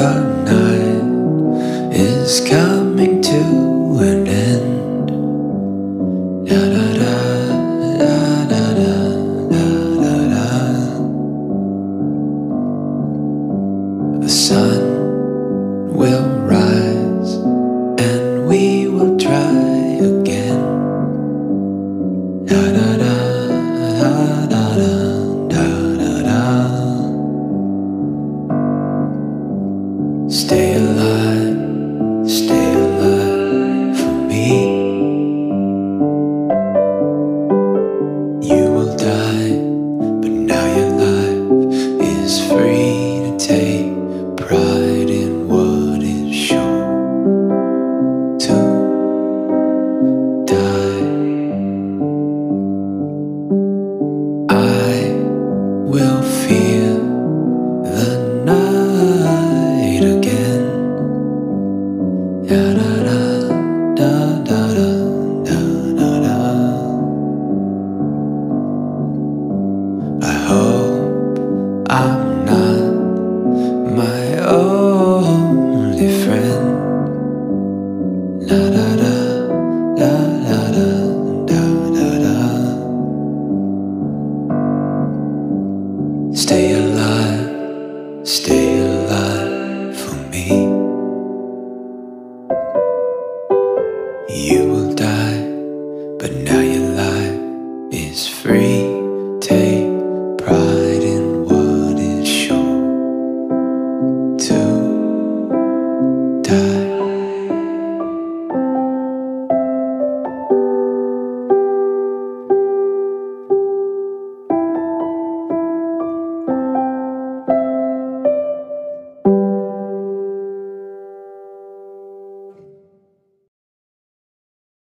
the night is coming to an end. Da da da da da da da da. The sun will. Stay alive. Stay alive. Stay